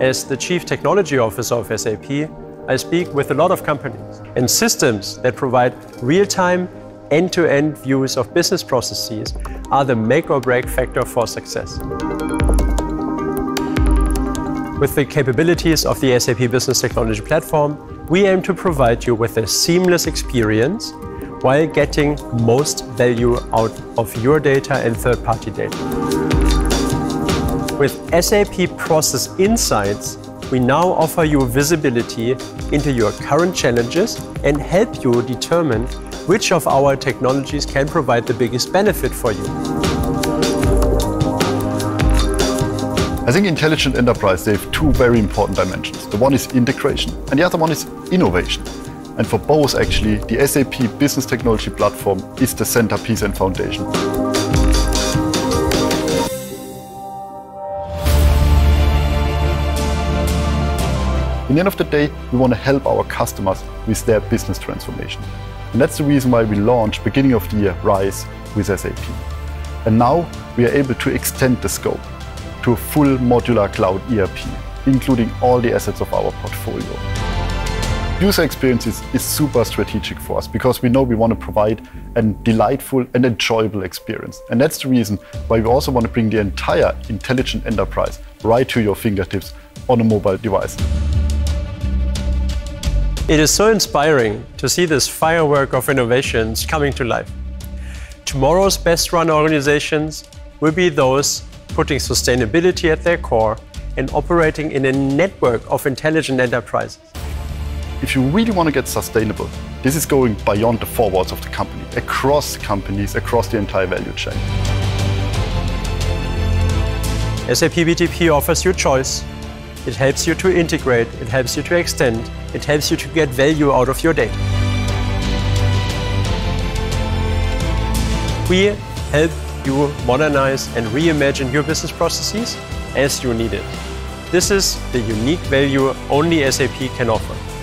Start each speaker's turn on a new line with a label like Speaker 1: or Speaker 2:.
Speaker 1: As the Chief Technology Officer of SAP, I speak with a lot of companies and systems that provide real-time, end-to-end views of business processes are the make or break factor for success. With the capabilities of the SAP Business Technology Platform, we aim to provide you with a seamless experience while getting most value out of your data and third-party data. With SAP Process Insights, we now offer you visibility into your current challenges and help you determine which of our technologies can provide the biggest benefit for you.
Speaker 2: I think intelligent enterprise, they have two very important dimensions. The one is integration, and the other one is innovation. And for both, actually, the SAP Business Technology Platform is the centerpiece and foundation. In the end of the day, we want to help our customers with their business transformation. And that's the reason why we launched, beginning of the year, RISE with SAP. And now we are able to extend the scope to a full modular cloud ERP, including all the assets of our portfolio. User experience is, super strategic for us because we know we want to provide a delightful and enjoyable experience. And that's the reason why we also want to bring the entire intelligent enterprise right to your fingertips on a mobile device.
Speaker 1: It is so inspiring to see this firework of innovations coming to life. Tomorrow's best run organizations will be those putting sustainability at their core and operating in a network of intelligent enterprises.
Speaker 2: If you really want to get sustainable, this is going beyond the four walls of the company, across companies, across the entire value chain.
Speaker 1: SAP BTP offers you choice. It helps you to integrate, it helps you to extend, it helps you to get value out of your data. We help you modernize and reimagine your business processes as you need it. This is the unique value only SAP can offer.